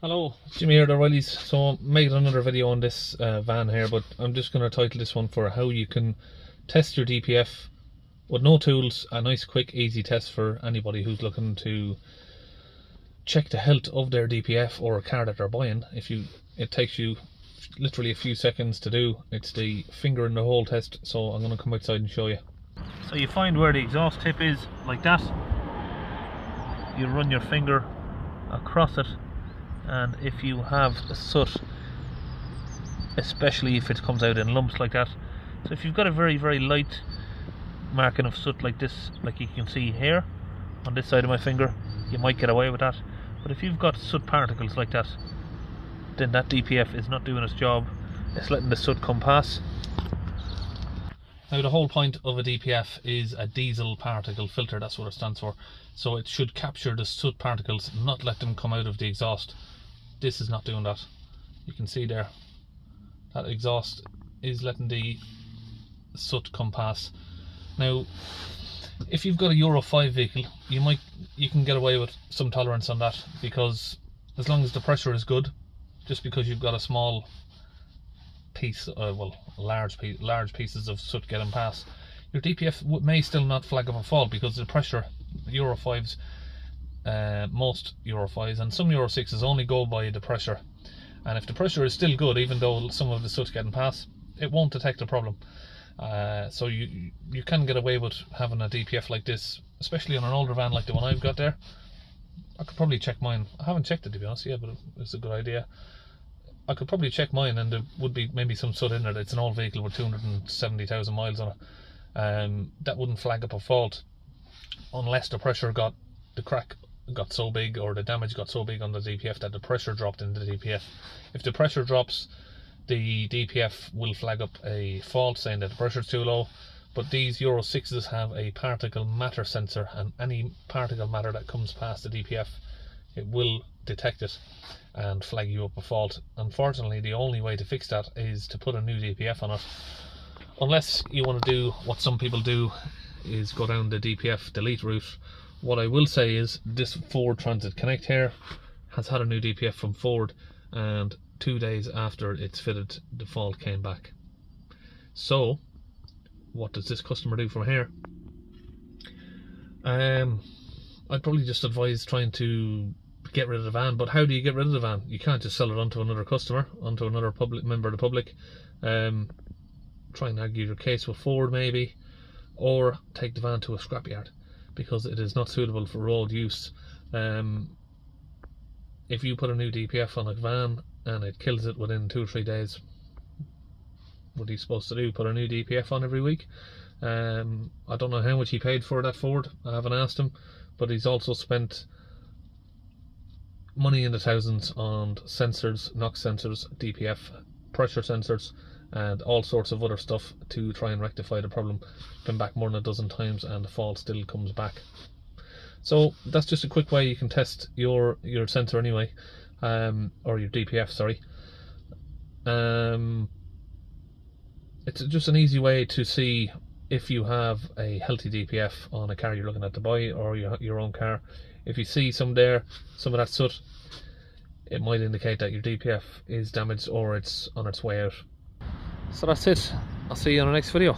Hello, Jimmy here, the Rileys. So I'm making another video on this uh, van here, but I'm just going to title this one for how you can test your DPF with no tools. A nice, quick, easy test for anybody who's looking to check the health of their DPF or a car that they're buying. If you, it takes you literally a few seconds to do. It's the finger in the hole test. So I'm going to come outside and show you. So you find where the exhaust tip is, like that. You run your finger across it and if you have a soot especially if it comes out in lumps like that. So if you've got a very very light marking of soot like this like you can see here on this side of my finger you might get away with that. But if you've got soot particles like that then that DPF is not doing its job. It's letting the soot come past now the whole point of a DPF is a diesel particle filter. That's what it stands for. So it should capture the soot particles not let them come out of the exhaust. This is not doing that. You can see there that exhaust is letting the soot come past. Now if you've got a euro 5 vehicle you might you can get away with some tolerance on that because as long as the pressure is good just because you've got a small piece uh, well large piece large pieces of soot getting past your DPF may still not flag up a fault because the pressure euro 5s uh, most Euro 5s and some Euro 6s only go by the pressure. And if the pressure is still good even though some of the soot's getting past it won't detect a problem. Uh, so you you can get away with having a DPF like this especially on an older van like the one I've got there. I could probably check mine. I haven't checked it to be honest yeah but it's a good idea I could probably check mine and there would be maybe some soot in it it's an old vehicle with 270,000 miles on it um, that wouldn't flag up a fault unless the pressure got the crack got so big or the damage got so big on the DPF that the pressure dropped in the DPF. If the pressure drops, the DPF will flag up a fault saying that the pressure is too low. But these Euro 6s have a particle matter sensor, and any particle matter that comes past the DPF, it will detect it and flag you up a fault. Unfortunately, the only way to fix that is to put a new DPF on it. Unless you want to do what some people do, is go down the DPF delete route what I will say is this Ford Transit Connect here has had a new DPF from Ford and two days after it's fitted the fault came back. So what does this customer do from here? Um, I'd probably just advise trying to get rid of the van, but how do you get rid of the van? You can't just sell it onto another customer, onto another public member of the public. Um, try and argue your case with Ford maybe, or take the van to a scrapyard because it is not suitable for road use. Um, if you put a new DPF on a van and it kills it within two or three days, what are you supposed to do? Put a new DPF on every week? Um, I don't know how much he paid for that Ford. I haven't asked him, but he's also spent money in the thousands on sensors, NOx sensors, DPF, pressure sensors, and all sorts of other stuff to try and rectify the problem. Been back more than a dozen times and the fault still comes back. So that's just a quick way you can test your your sensor anyway, um, or your DPF, sorry. Um, it's just an easy way to see if you have a healthy DPF on a car you're looking at to buy or your, your own car. If you see some there, some of that soot, it might indicate that your DPF is damaged or it's on its way out. So that's it. I'll see you on the next video.